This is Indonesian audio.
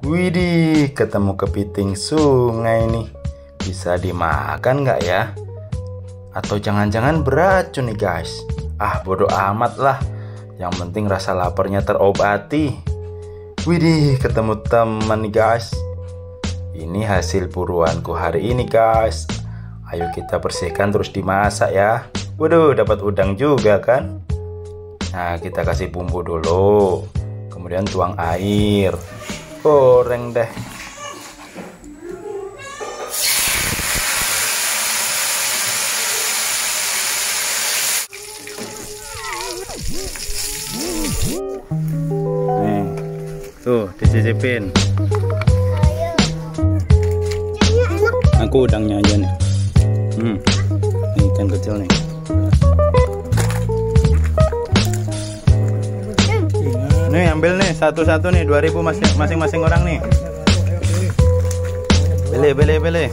Widih, ketemu kepiting sungai nih. Bisa dimakan nggak ya? Atau jangan-jangan beracun nih guys? Ah, bodoh amat lah. Yang penting rasa laparnya terobati. Widih, ketemu teman nih guys. Ini hasil buruanku hari ini guys. Ayo kita bersihkan terus dimasak ya. Waduh, dapat udang juga kan? Nah, kita kasih bumbu dulu. Kemudian tuang air. Goreng deh. Nih. Tuh, dicicipin. Aku udangnya aja nih. Hmm. Ini ikan kecil nih. Nih ambil nih satu-satu nih 2000 masing- masing-masing orang nih. Beli beli beli.